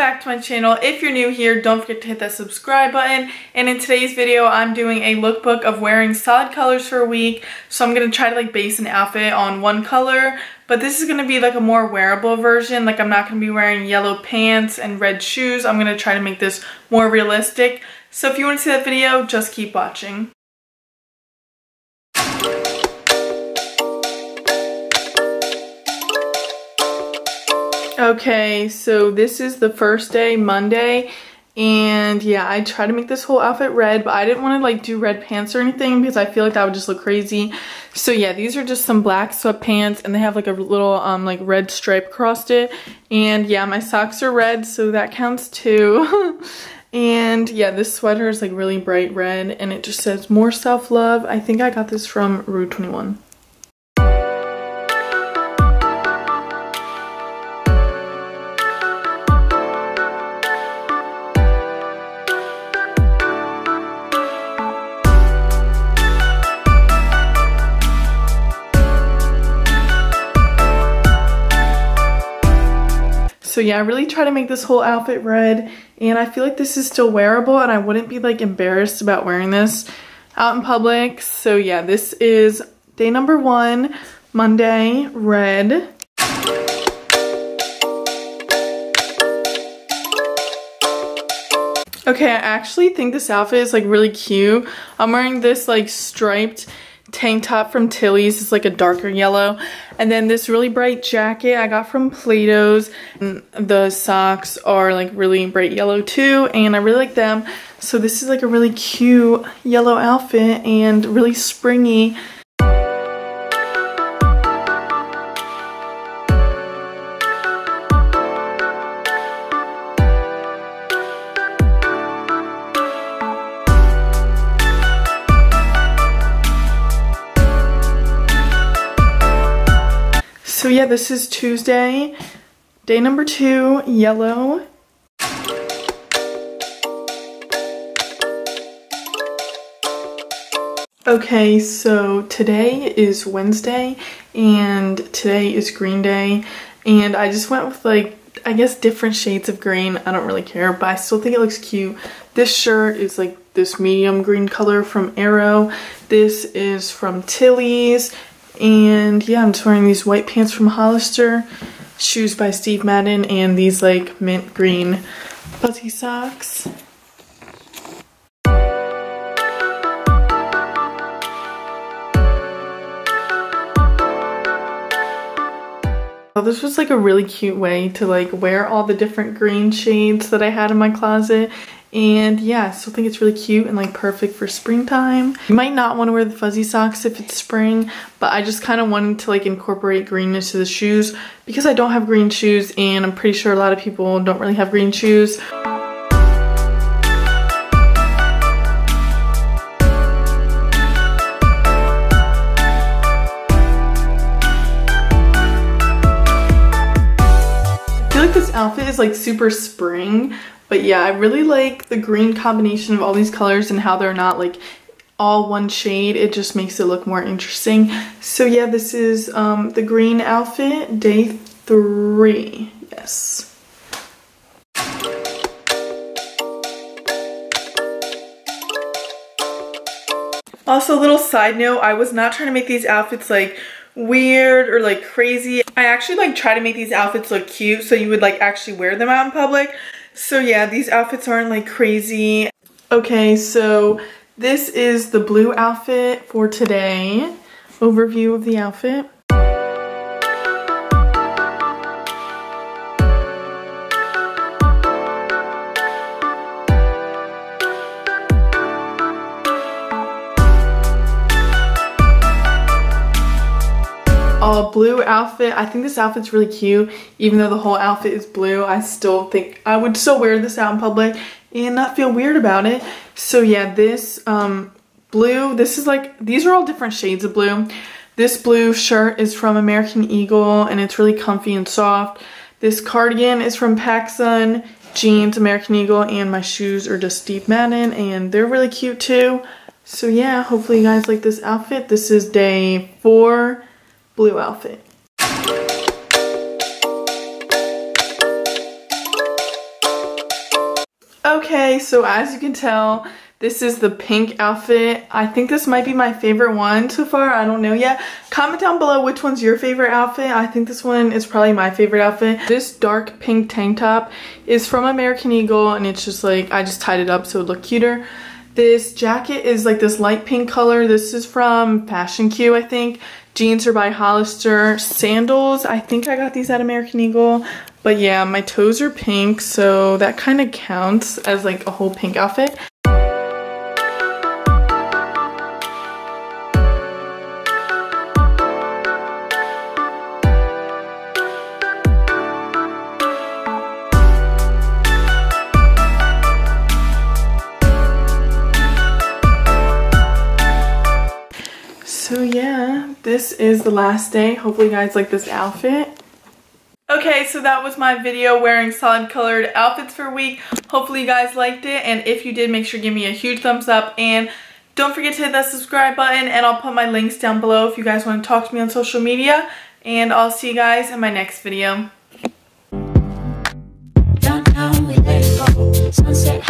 back to my channel. If you're new here, don't forget to hit that subscribe button. And in today's video, I'm doing a lookbook of wearing solid colors for a week. So I'm going to try to like base an outfit on one color. But this is going to be like a more wearable version. Like I'm not going to be wearing yellow pants and red shoes. I'm going to try to make this more realistic. So if you want to see that video, just keep watching. Okay, so this is the first day, Monday, and yeah, I tried to make this whole outfit red, but I didn't want to like do red pants or anything because I feel like that would just look crazy. So yeah, these are just some black sweatpants and they have like a little um like red stripe across it. And yeah, my socks are red, so that counts too. and yeah, this sweater is like really bright red and it just says more self-love. I think I got this from Rue 21. So yeah, I really try to make this whole outfit red and I feel like this is still wearable and I wouldn't be like embarrassed about wearing this out in public. So yeah, this is day number one, Monday, red. Okay, I actually think this outfit is like really cute. I'm wearing this like striped tank top from Tilly's. It's like a darker yellow. And then this really bright jacket I got from Plato's. The socks are like really bright yellow too. And I really like them. So this is like a really cute yellow outfit and really springy. Yeah, this is Tuesday, day number two, yellow. Okay, so today is Wednesday and today is green day and I just went with like I guess different shades of green. I don't really care, but I still think it looks cute. This shirt is like this medium green color from Aero. This is from Tilly's and yeah, I'm just wearing these white pants from Hollister, shoes by Steve Madden, and these like mint green fuzzy socks. Well, this was like a really cute way to like wear all the different green shades that I had in my closet and yeah, so I still think it's really cute and like perfect for springtime. You might not want to wear the fuzzy socks if it's spring, but I just kind of wanted to like incorporate greenness to the shoes because I don't have green shoes and I'm pretty sure a lot of people don't really have green shoes. Outfit is like super spring but yeah, I really like the green combination of all these colors and how they're not like all one shade. It just makes it look more interesting. So yeah, this is um, the green outfit, day three. Yes. Also, a little side note, I was not trying to make these outfits like weird or like crazy. I actually like try to make these outfits look cute so you would like actually wear them out in public. So yeah, these outfits aren't like crazy. Okay, so this is the blue outfit for today. Overview of the outfit. All blue outfit. I think this outfit's really cute. Even though the whole outfit is blue, I still think I would still wear this out in public and not feel weird about it. So yeah, this um, blue, this is like, these are all different shades of blue. This blue shirt is from American Eagle and it's really comfy and soft. This cardigan is from PacSun, jeans, American Eagle, and my shoes are just Steve Madden and they're really cute too. So yeah, hopefully you guys like this outfit. This is day four, blue outfit. Okay, so as you can tell, this is the pink outfit. I think this might be my favorite one so far. I don't know yet. Comment down below which one's your favorite outfit. I think this one is probably my favorite outfit. This dark pink tank top is from American Eagle and it's just like, I just tied it up so it looked cuter. This jacket is like this light pink color. This is from Fashion Q, I think. Jeans are by Hollister. Sandals, I think I got these at American Eagle. But yeah, my toes are pink, so that kind of counts as like a whole pink outfit. So yeah, this is the last day. Hopefully you guys like this outfit. Okay, so that was my video wearing solid colored outfits for a week. Hopefully you guys liked it, and if you did, make sure to give me a huge thumbs up, and don't forget to hit that subscribe button, and I'll put my links down below if you guys want to talk to me on social media, and I'll see you guys in my next video. Sunset